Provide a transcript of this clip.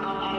Uncle